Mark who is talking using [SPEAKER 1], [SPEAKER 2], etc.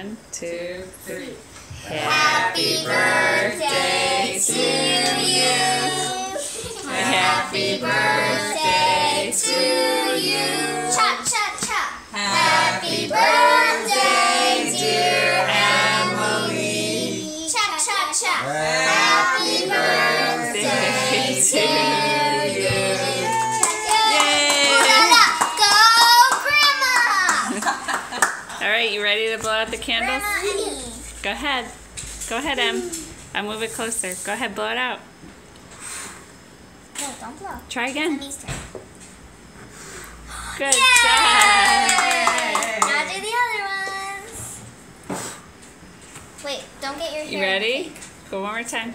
[SPEAKER 1] One, two, three.
[SPEAKER 2] Happy birthday to you. Happy birthday to you. Cha cha cha. Happy birthday, dear Emily. Cha cha cha. Happy birthday to you.
[SPEAKER 1] All right, you ready to blow out the candles? Go ahead. Go ahead, Em. I'll move it closer. Go ahead, blow it out.
[SPEAKER 2] No, don't blow.
[SPEAKER 1] Try again. Good
[SPEAKER 2] Yay!
[SPEAKER 1] job.
[SPEAKER 2] Now do the other ones. Wait, don't get your hair.
[SPEAKER 1] You ready? Go one more time.